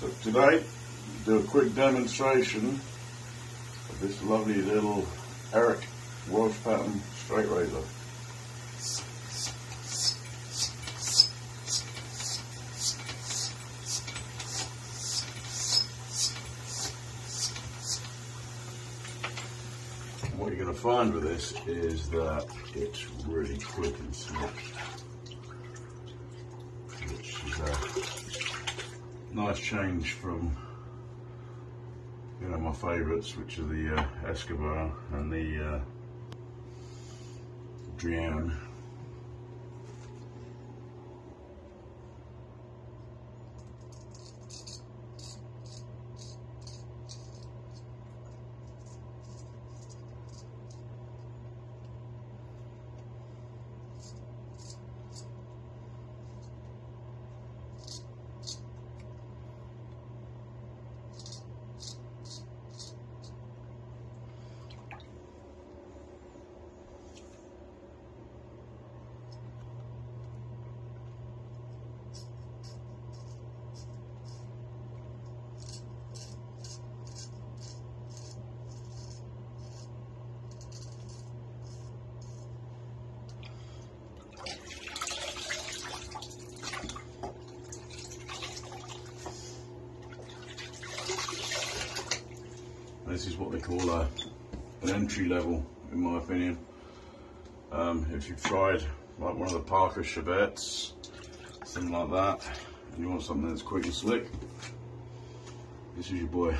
So today, do a quick demonstration of this lovely little Erec Welsh pattern straight razor. what you're going to find with this is that it's really quick and slick. Which is a nice change from you know my favourites, which are the uh, Escobar and the uh, Drian. This is what they call a, an entry level, in my opinion. Um, if you've tried like one of the Parker Shavettes, something like that, and you want something that's quick and slick, this is your boy.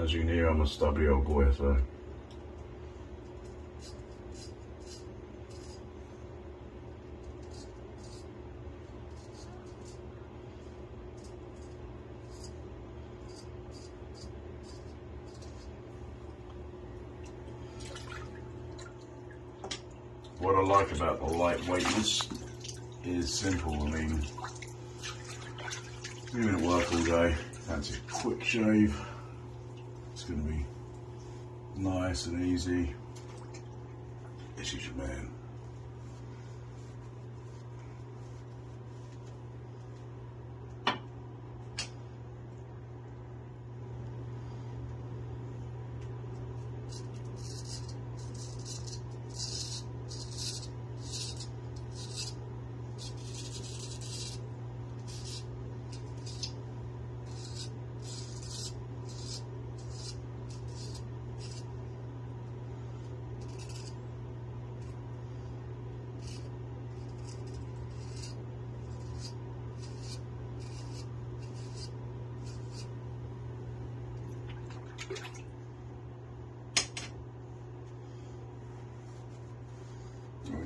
As you know, I'm a stubby old boy, so. What I like about the lightweightness is simple. I mean, you're at work all day, fancy quick shave. It's going to be nice and easy. This is your man.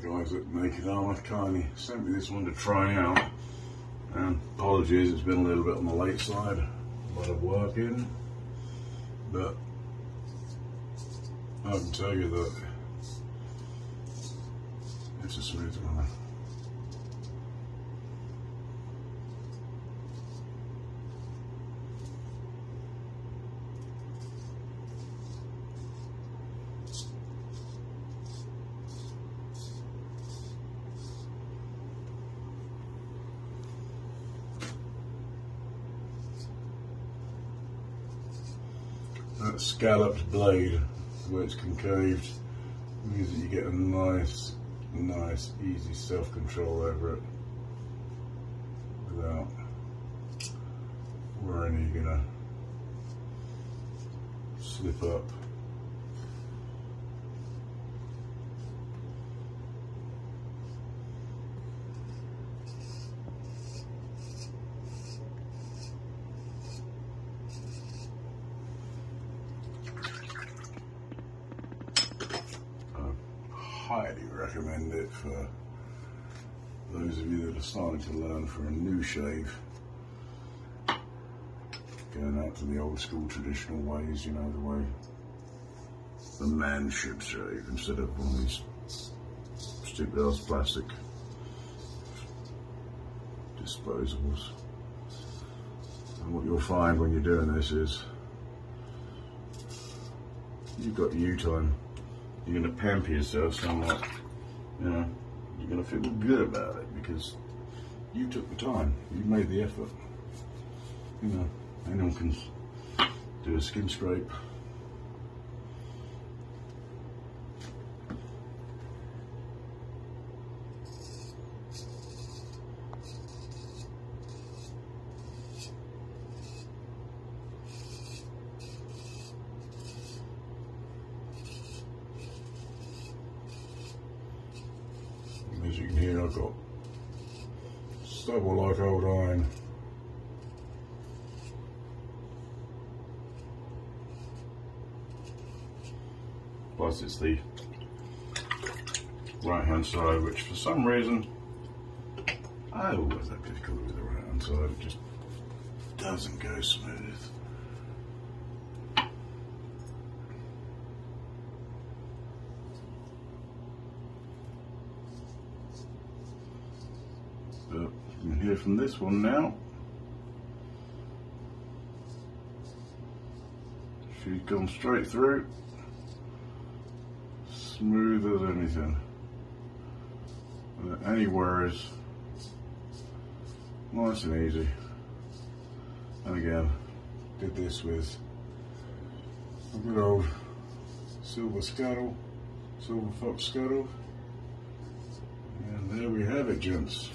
Guys at Naked Armor kindly sent me this one to try out. And apologies, it's been a little bit on the late side. A lot of work in. But I can tell you that it's a smooth one. That scalloped blade where it's concaved means that you get a nice, nice, easy self-control over it without worrying you're gonna slip up. Highly recommend it for those of you that are starting to learn for a new shave. Going out to the old school traditional ways, you know, the way the man should shave instead of of these stupid ass plastic disposables. And what you'll find when you're doing this is you've got you time. You're going to pamper yourself somewhat. You know, you're going to feel good about it because you took the time. You made the effort. You know, anyone can do a skin scrape. You I've got stubble like old iron. Plus it's the right hand side, which for some reason, I always have difficulty with the right hand side, it just doesn't go smooth. But you can hear from this one now. She's gone straight through. Smooth as anything. Without any worries. Nice and easy. And again, did this with a good old silver scuttle, silver fox scuttle. And there we have it, gents.